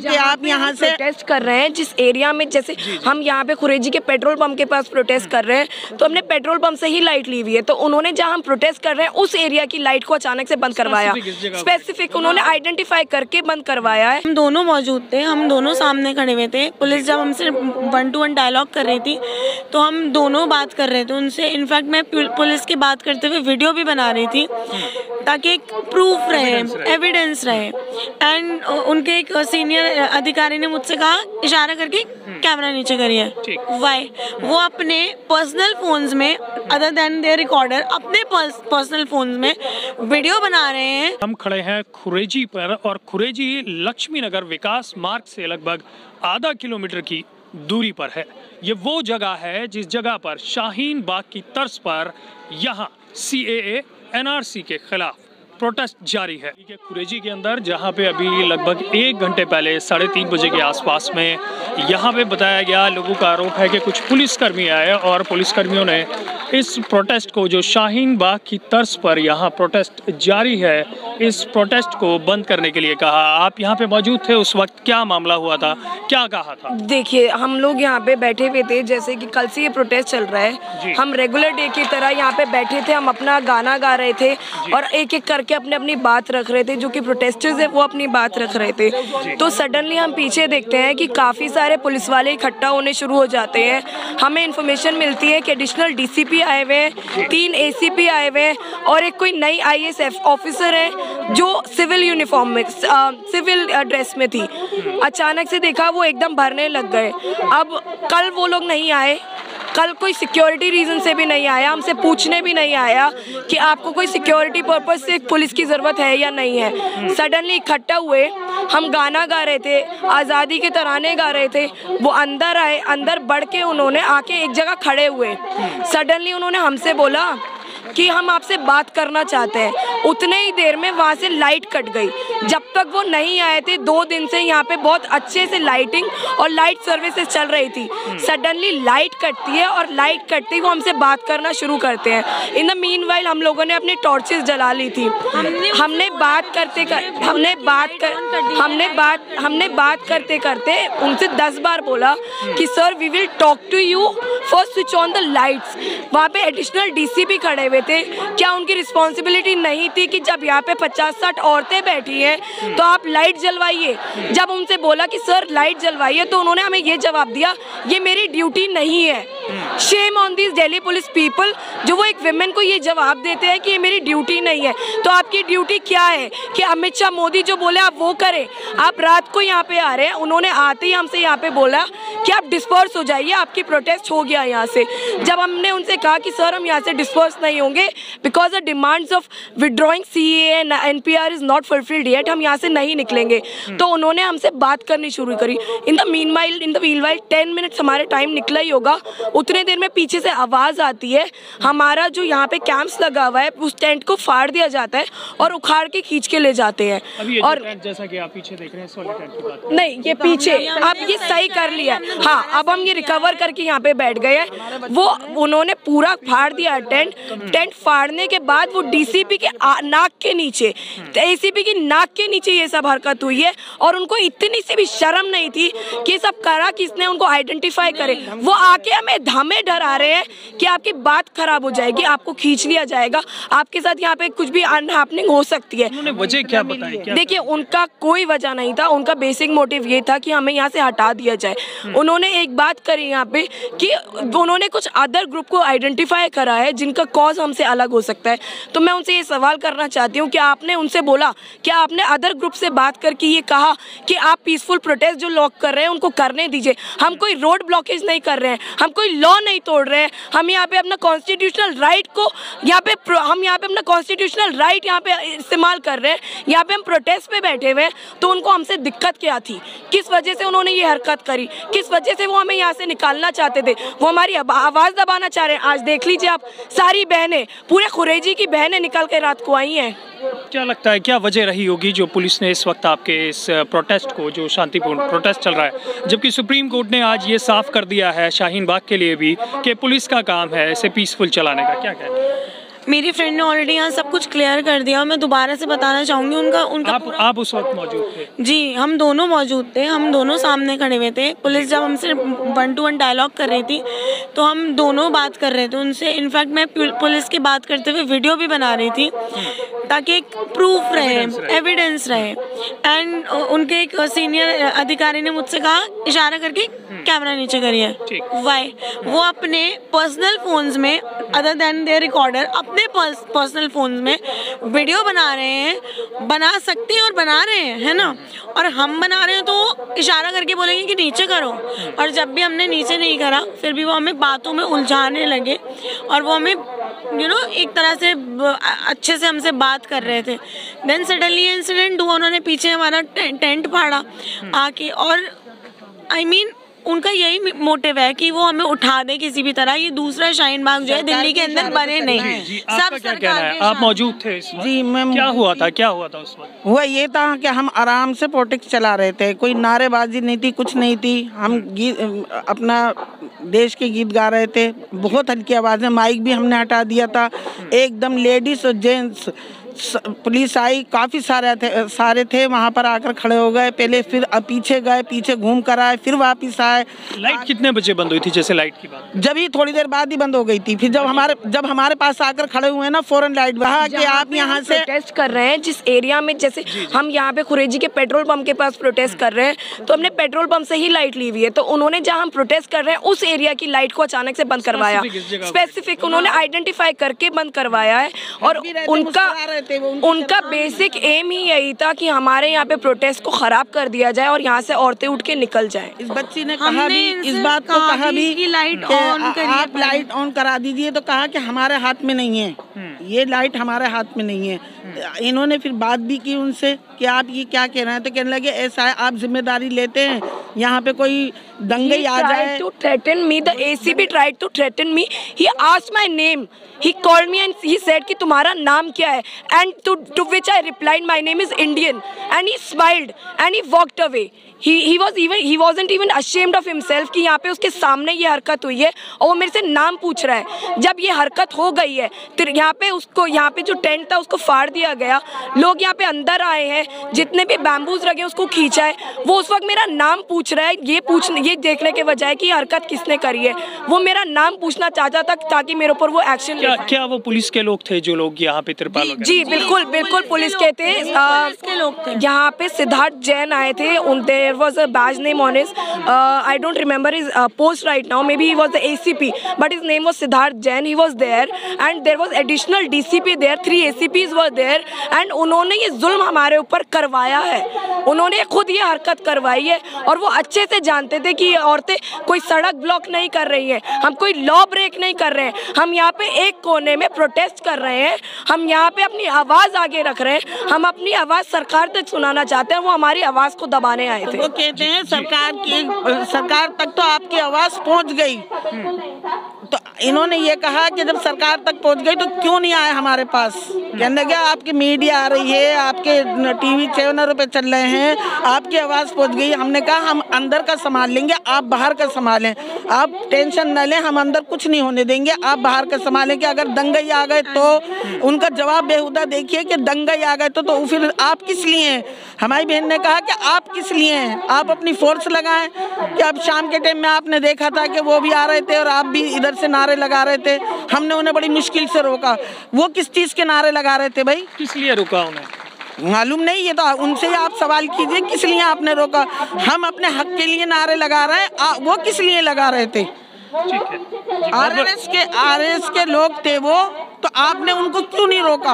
कि आप यहाँ से प्रोटेस्ट कर रहे हैं जिस एरिया में जैसे हम यहाँ पे खुरेजी के पेट्रोल पंप के पास प्रोटेस्ट कर रहे हैं तो हमने पेट्रोल पंप से ही लाइट ली हुई है। तो उन्होंने जहाँ हम प्रोटेस्ट कर रहे हैं उस एरिया की लाइट को अचानक से बंद करवाया। स्पेसिफिक उन्होंने आइडेंटिफाई करके बंद करवाया है। हम दोनों मौजूद थे हम दोनों सामने खड़े हुए थे। पुलिस जब हमसे वन टू वन डायलॉग कर रही थी तो हम दोनों बात कर रहे थे उनसे। इनफैक्ट मैं पुलिस की बात करते हुए वीडियो भी बना रही थी ताकि एक प्रूफ रहे एविडेंस रहे। एंड उनके एक सीनियर अधिकारी ने मुझसे कहा इशारा करके कैमरा नीचे करिए। वाई वो अपने पर्सनल फोन्स में अदर देन देयर रिकॉर्डर अपने पर्सनल फोन्स में वीडियो बना रहे हैं। हम खड़े हैं खुरेजी पर और खुरेजी लक्ष्मी नगर विकास मार्ग से लगभग आधा किलोमीटर की दूरी पर है। ये वो जगह है जिस जगह पर शाहीन बाग की तर्ज पर यहाँ सी एनआरसी के खिलाफ प्रोटेस्ट जारी है। ठीक खुरेजी के अंदर जहाँ पे अभी लगभग एक घंटे पहले साढ़े तीन बजे के आसपास में यहाँ पे बताया गया लोगों का आरोप है कि कुछ पुलिसकर्मी आए और पुलिसकर्मियों ने इस प्रोटेस्ट को जो शाहीन बाग की तर्ज पर यहाँ प्रोटेस्ट जारी है इस प्रोटेस्ट को बंद करने के लिए कहा। आप यहाँ पे मौजूद थे उस वक्त क्या मामला हुआ था? क्या कहा था? देखिए हम लोग यहाँ पे बैठे हुए थे जैसे कि कल से ये प्रोटेस्ट चल रहा है। हम रेगुलर डे की तरह यहाँ पे बैठे थे हम अपना गाना गा रहे थे और एक एक करके अपने अपनी बात रख रहे थे जो कि प्रोटेस्टर्स है वो अपनी बात रख रहे थे। तो सडनली हम पीछे देखते हैं कि काफ़ी सारे पुलिस वाले इकट्ठा होने शुरू हो जाते हैं। हमें इन्फॉर्मेशन मिलती है कि एडिशनल डीसीपी आए हुए हैं तीन एसीपी आए हुए हैं और एक कोई नई आईएएस ऑफिसर है जो सिविल यूनिफॉर्म में सिविल ड्रेस में थी। अचानक से देखा वो एकदम भरने लग गए। अब कल वो लोग नहीं आए कल कोई सिक्योरिटी रीजन से भी नहीं आया, हमसे पूछने भी नहीं आया कि आपको कोई सिक्योरिटी पर्पज से पुलिस की ज़रूरत है या नहीं है। सडनली इकट्ठा हुए, हम गाना गा रहे थे, आज़ादी के तराने गा रहे थे। वो अंदर आए, अंदर बढ़ के उन्होंने आके एक जगह खड़े हुए। सडनली उन्होंने हमसे बोला कि हम आपसे बात करना चाहते हैं। उतने ही देर में वहाँ से लाइट कट गई। जब तक वो नहीं आए थे दो दिन से यहाँ पे बहुत अच्छे से लाइटिंग और लाइट सर्विसेज़ चल रही थी। सडनली लाइट कटती है और लाइट कटते ही वो हमसे बात करना शुरू करते हैं। इन द मीन हम लोगों ने अपनी टॉर्चेस जला ली थी। हमने बात करते कर हमने बात कर हमने बात हमने बात करते करते उनसे दस बार बोला कि sir we will talk to you first switch on the lights वहाँ पे एडिशनल डीसीपी खड़े हुए थे। क्या उनकी रिस्पॉन्सिबिलिटी नहीं थी कि जब यहाँ पे पचास साठ औरतें बैठी हैं तो आप लाइट जलवाइए। जब उनसे बोला कि, सर लाइट जलवाइए तो उन्होंने हमें ये जवाब दिया, ये मेरी ड्यूटी नहीं है। Shame on this Delhi police people जो वो एक विमेन को ये जवाब देते हैं कि ये मेरी ड्यूटी नहीं है। तो आपकी ड्यूटी क्या है? कि अमित शाह मोदी जो बोले, आप वो करें। आप रात को यहाँ पे आ रहे हैं, उन्होंने आते ही हमसे यहाँ पे बोला कि आप डिस्पर्स हो जाइए, आपकी प्रोटेस्ट हो गया यहाँ से। जब हमने उनसे कहा कि, सर, हम यहाँ से डिस्पर्स नहीं होंगे because the demands of withdrawing C and N P R is not fulfilled yet हम यहाँ से नहीं निकलेंगे। तो उन्होंने हमसे बात करनी शुरू करी। In the meanwhile in the meanwhile ten minutes हमारे टाइम निकला ही होगा, उतने देर में पीछे से आवाज़ आती है। हमारा जो यहाँ पे कैंप्स लगा हुआ है उस टेंट को फाड़ दिया जाता है और उखाड़ के खींच के ले जाते हैं। और जैसा कि आप पीछे देख रहे हैं टेंट की बात नहीं ये पीछे अब ये सही कर लिया है। हाँ अब हम ये रिकवर करके यहाँ पे बैठ गए हैं। वो उन्होंने पूरा फाड़ दिया टेंट टेंट फाड़ने के बाद वो डीसीपी के आ- नाक के नीचे एसीपी की नाक के नीचे ये सब हरकत हुई है और उनको इतनी सी भी शर्म नहीं थी कि सब करा किसने उनको आइडेंटिफाई करे। वो आके हमें हमें डरा रहे हैं कि आपकी बात खराब हो जाएगी आपको खींच लिया जाएगा। आपके साथ यहाँ पे कुछ भी अनहैपनिंग हो सकती है। उन्होंने वजह क्या बताई? देखिए उनका कोई वजह नहीं था। उनका बेसिक मोटिव ये था कि हमें यहाँ से हटा दिया जाए। उन्होंने एक बात करी यहाँ पे कि उन्होंने कुछ अदर ग्रुप को आइडेंटिफाई करा है जिनका कॉज हमसे अलग हो सकता है। तो मैं उनसे ये सवाल करना चाहती हूँ कि आपने उनसे बोला कि आपने अदर ग्रुप से बात करके ये कहा कि आप पीसफुल प्रोटेस्ट जो लॉक कर रहे हैं उनको करने दीजिए? हम कोई रोड ब्लॉकेज नहीं कर रहे हैं। हम कोई लॉ नहीं तोड़ रहे हैं। हम यहाँ पे अपना कॉन्स्टिट्यूशनल राइट को यहाँ पे हम यहाँ पे अपना कॉन्स्टिट्यूशनल राइट यहाँ पे इस्तेमाल कर रहे हैं। यहाँ पे हम प्रोटेस्ट पे बैठे हुए हैं तो उनको हमसे दिक्कत क्या थी? किस वजह से उन्होंने ये हरकत करी? किस वजह से वो हमें यहाँ से निकालना चाहते थे? वो हमारी आवाज़ दबाना चाह रहे हैं। आज देख लीजिए आप, सारी बहनें, पूरे खुरेजी की बहनें निकल के रात को आई हैं। क्या लगता है, क्या वजह रही होगी जो पुलिस ने इस वक्त आपके इस प्रोटेस्ट को, जो शांतिपूर्ण प्रोटेस्ट चल रहा है? जबकि सुप्रीम कोर्ट ने आज ये साफ़ कर दिया है शाहीन बाग के लिए भी। कि पुलिस का काम है इसे पीसफुल चलाने का क्या कहना है? मेरी फ्रेंड ने ऑलरेडी यहाँ सब कुछ क्लियर कर दिया मैं दोबारा से बताना चाहूँगी उनका उनका आप आप उस वक्त मौजूद थे? जी हम दोनों मौजूद थे हम दोनों सामने खड़े हुए थे। पुलिस जब हमसे वन टू वन डायलॉग कर रही थी तो हम दोनों बात कर रहे थे उनसे। इनफैक्ट मैं पुलिस की बात करते हुए वीडियो भी बना रही थी ताकि एक प्रूफ रहे एविडेंस रहे। एंड उनके एक सीनियर अधिकारी ने मुझसे कहा इशारा करके कैमरा नीचे करिए। वाई वो अपने पर्सनल फोन्स में अदर देन देयर रिकॉर्डर अपने पर्सनल फ़ोन में वीडियो बना रहे हैं बना सकते हैं और बना रहे हैं है ना? और हम बना रहे हैं तो इशारा करके बोलेंगे कि नीचे करो। और जब भी हमने नीचे नहीं करा फिर भी वो हमें बातों में उलझाने लगे और वो हमें यू you नो know, एक तरह से अच्छे से हमसे बात कर रहे थे। देन सडनली इंसिडेंट हुआ उन्होंने पीछे हमारा टेंट फाड़ा आके और आई I मीन mean, उनका यही मोटिव है कि वो हमें उठा दे किसी भी तरह। ये दूसरा शाहीन बाग जो है दिल्ली के अंदर बने नहीं। है। आपका क्या कहना सरकार है आप मौजूद थे जी, मैं- क्या हुआ था? क्या हुआ था उस वक्त? हुआ ये था कि हम आराम से प्रोटेक्ट चला रहे थे। कोई नारेबाजी नहीं थी कुछ नहीं थी। हम गीत अपना देश के गीत गा रहे थे। बहुत हल्की आवाज़ में माइक भी हमने हटा दिया था। एकदम लेडीज़ और जेंट्स पुलिस आई काफ़ी सारे थे सारे थे वहाँ पर आकर खड़े हो गए। पहले फिर पीछे गए पीछे घूम कर आए फिर वापस आए। लाइट कितने बजे बंद हुई थी जैसे लाइट की बात? जब ही थोड़ी देर बाद ही बंद हो गई थी फिर जब हमारे जब हमारे पास आकर खड़े हुए ना फ़ौरन लाइट कहा कि आप यहाँ से प्रोटेस्ट कर रहे हैं जिस एरिया में जैसे हम यहाँ पे खुरेजी के पेट्रोल पंप के पास प्रोटेस्ट कर रहे हैं तो हमने पेट्रोल पंप से ही लाइट ली हुई है। तो उन्होंने जहाँ हम प्रोटेस्ट कर रहे हैं उस एरिया की लाइट को अचानक से बंद करवाया। स्पेसिफिक उन्होंने आइडेंटिफाई करके बंद करवाया है और उनका थे वो, उनकी उनका बेसिक एम ही यही था कि हमारे यहाँ पे प्रोटेस्ट को खराब कर दिया जाए और यहाँ से औरतें उठ के निकल जाए। इस बच्ची ने कहा भी इस बात को कहा भी लाइट ऑन आप लाइट ऑन करा दीजिए तो कहा कि हमारे हाथ में नहीं है। ये लाइट हमारे हाथ में नहीं है। इन्होंने फिर बात भी की उनसे कि आप ये क्या कह रहे हैं? तो कहने लगे ऐसा है आप ज़िम्मेदारी लेते हैं यहाँ पे कोई दंगे आ जाए। To threaten me the ACP to threaten me he asked my name he call me and he said कि तुम्हारा नाम क्या है? And to to which I replied my name is Indian and he smiled and he walked away he was even he wasn't even ashamed of himself कि यहाँ पे उसके सामने ये हरकत हुई है और वो मेरे से नाम पूछ रहा है। जब ये हरकत हो गई है तो यहाँ पे उसको यहाँ पे जो टेंट था उसको फाड़ दिया गया। लोग यहाँ पे अंदर आए हैं। जितने भी बैम्बूज रखे उसको खींचा है। वो उस वक्त मेरा नाम पूछ रहा है ये पूछने ये देखने के बजाय कि हरकत किसने करी है? वो मेरा नाम पूछना चाहता था ताकि मेरे ऊपर वो एक्शन क्या क्या वो पुलिस के लोग थे जो लोग यहाँ पे तिरपाल वगैरह- जी बिल्कुल बिल्कुल पुलिस के थे। पुलिस के लोग थे। यहाँ पे सिद्धार्थ जैन आए थे। उन there was a badge name on his I don't remember his post right now maybe he was the ACP but his name was Siddharth Jain. He was there and there was additional DCP there three A C Ps were there and उन्होंने ये जुल्म हमारे ऊपर करवाया है। उन्होंने खुद ये हरकत करवाई है और वो अच्छे से जानते थे कि औरतें कोई सड़क ब्लॉक नहीं कर रही हैं, हम कोई लॉ ब्रेक नहीं कर रहे हैं। हम यहाँ पे एक कोने में प्रोटेस्ट कर रहे हैं, हम यहाँ पे अपनी आवाज़ आगे रख रहे हैं, हम अपनी आवाज़ सरकार तक सुनाना चाहते हैं, वो हमारी आवाज़ को दबाने आए थे। वो कहते हैं सरकार की, सरकार तक तो आपकी आवाज़ पहुँच गई। तो इन्होंने ये कहा कि जब सरकार तक पहुँच गई तो क्यों नहीं आए हमारे पास? कहने लगे, आपकी मीडिया आ रही है, आपके टीवी चैनलों पे चल रहे हैं, आपकी आवाज़ पहुँच गई। हमने कहा, हम अंदर का संभाल लेंगे आप बाहर का संभालें। आप टेंशन न लें हम अंदर कुछ नहीं होने देंगे आप बाहर का संभालें कि अगर दंगई आ गए तो उनका जवाब बेहुदा देखिए कि दंगई आ गए तो, तो फिर आप किस लिए हैं? हमारी बहन ने कहा कि आप किस लिए हैं? आप अपनी फोर्स लगाएँ कि अब शाम के टाइम में आपने देखा था कि वो भी आ रहे थे और आप भी इधर से नारे लगा रहे थे। हमने उन्हें बड़ी मुश्किल से रोका। वो किस चीज़ के नारे लगा रहे थे भाई? किस लिए रुका उन्हें? मालूम नहीं ये तो उनसे आप सवाल कीजिए किस लिए आपने रोका? हम अपने हक के लिए नारे लगा रहे हैं आ, वो किस लिए लगा रहे थे? ठीक जी, आरएस के आरएस के लोग थे वो तो आपने उनको क्यों नहीं रोका?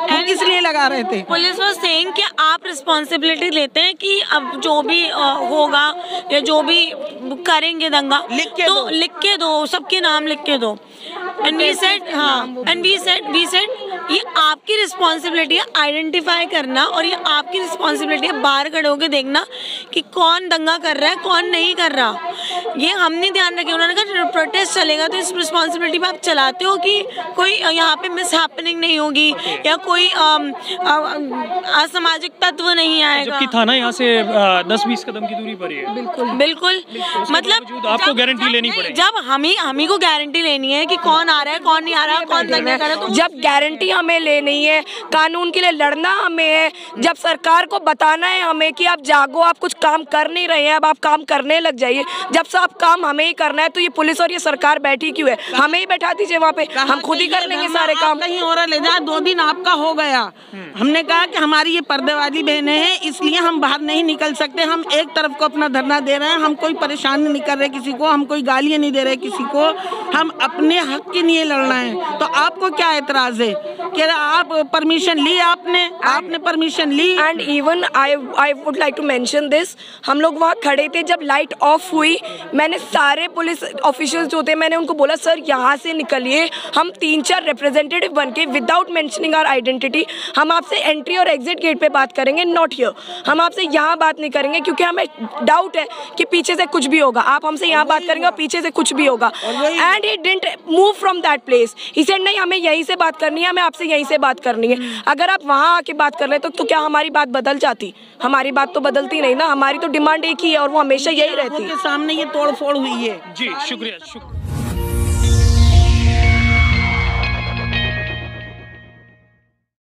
वो किस लिए लगा रहे थे? पुलिस वाज सेइंग कि आप रिस्पॉन्सिबिलिटी लेते हैं कि अब जो भी होगा या जो भी करेंगे दंगा लिख के तो दो। लिख के दो सबके नाम लिख के दो। एंड वी सेड हाँ and we said we said ये रिस्पॉन्सिबिलिटी है आइडेंटिफाई करना और ये आपकी रिस्पॉन्सिबिलिटी है। बाहर खड़े होकर देखना कि कौन दंगा कर रहा है, कौन नहीं कर रहा। ये हमने ध्यान रखे उन्होंने कहा प्रोटेस्ट चलेगा। तो इस रिस्पॉन्सिबिलिटी पे आप चलाते हो कि कोई यहाँ पे मिस हैपनिंग नहीं होगी या कोई असामाजिक तत्व नहीं आएगा। जबकि थाना यहाँ से दस बीस कदम की दूरी पर है बिल्कुल। बिल्कुल। मतलब आपको जब- गारंटी लेनी पड़ेगी। जब हम ही हम ही को गारंटी लेनी है कि कौन आ रहा है कौन नहीं आ रहा है कौन कर रहा है, तो जब गारंटी हमें लेनी है कानून के लिए लड़ना हमें है जब सरकार को बताना है हमें कि आप जागो आप कुछ काम कर नहीं रहे हैं अब आप काम करने लग जाइए। जब सब काम हमें ही करना है तो ये पुलिस और ये सरकार बैठी क्यों है? हमें ही बैठा दीजिए वहाँ पे। हम खुद ही कर लेंगे सारे काम। कहीं और ले जा दो दिन आपका हो गया। हमने कहा कि हमारी ये पर्दे वाली बहनें हैं इसलिए हम बाहर नहीं निकल सकते। हम एक तरफ़ को अपना धरना दे रहे हैं हम कोई परेशान नहीं कर रहे किसी को हम कोई गालियाँ नहीं दे रहे किसी को। हम अपने हक के लिए लड़ना है। तो आपको क्या एतराज़ है? कि आप परमिशन ली आपने आपने permission Lee. And even I I would like to mention this हम लोग वहाँ खड़े थे जब लाइट ऑफ़ हुई। मैंने सारे पुलिस ऑफिशियल्स जो थे मैंने उनको बोला सर यहाँ से निकलिए। हम तीन चार रिप्रेजेंटेटिव बन के विदाउट मैंशनिंग आर आइडेंटिटी हम आपसे एंट्री और एग्जिट गेट पर बात करेंगे नॉट हियर हम आपसे यहाँ बात नहीं करेंगे क्योंकि हमें डाउट है कि पीछे से कुछ भी होगा। आप हमसे यहाँ बात करेंगे और पीछे से कुछ भी होगा। And he. Didn't move from that place he said नहीं हमें यहीं से बात करनी है हमें आपसे यहीं से बात करनी है। अगर आप वहाँ आके बात कर रहे तो, तो क्या हमारी बात बदल जाती? हमारी बात तो बदलती नहीं ना। हमारी तो डिमांड एक ही है और वो हमेशा यही रहती है। सामने ये तोड़ फोड़ हुई है। जी शुक्रिया शुक्रिया।